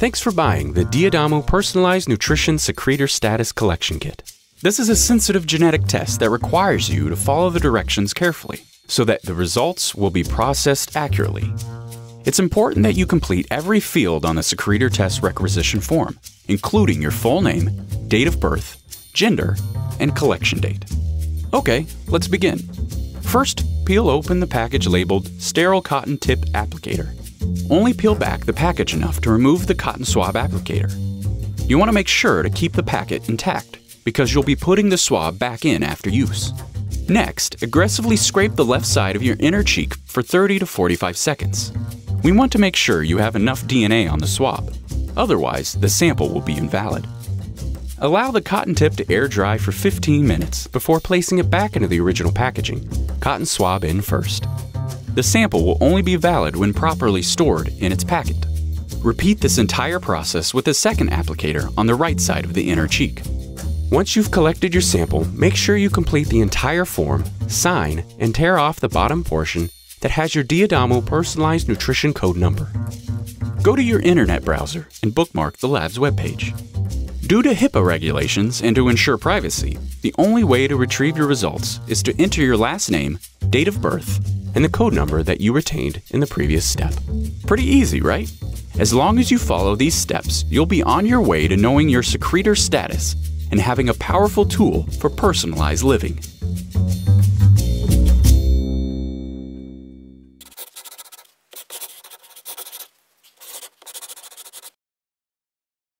Thanks for buying the D'Adamo Personalized Nutrition Secretor Status Collection Kit. This is a sensitive genetic test that requires you to follow the directions carefully so that the results will be processed accurately. It's important that you complete every field on the secretor test requisition form, including your full name, date of birth, gender, and collection date. Okay, let's begin. First, peel open the package labeled Sterile Cotton Tip Applicator. Only peel back the package enough to remove the cotton swab applicator. You want to make sure to keep the packet intact because you'll be putting the swab back in after use. Next, aggressively scrape the left side of your inner cheek for 30 to 45 seconds. We want to make sure you have enough DNA on the swab, otherwise, the sample will be invalid. Allow the cotton tip to air dry for 15 minutes before placing it back into the original packaging. Cotton swab in first. The sample will only be valid when properly stored in its packet. Repeat this entire process with a second applicator on the right side of the inner cheek. Once you've collected your sample, make sure you complete the entire form, sign, and tear off the bottom portion that has your D'Adamo personalized nutrition code number. Go to your internet browser and bookmark the lab's webpage. Due to HIPAA regulations and to ensure privacy, the only way to retrieve your results is to enter your last name, date of birth, and the code number that you retained in the previous step. Pretty easy, right? As long as you follow these steps, you'll be on your way to knowing your secretor status and having a powerful tool for personalized living.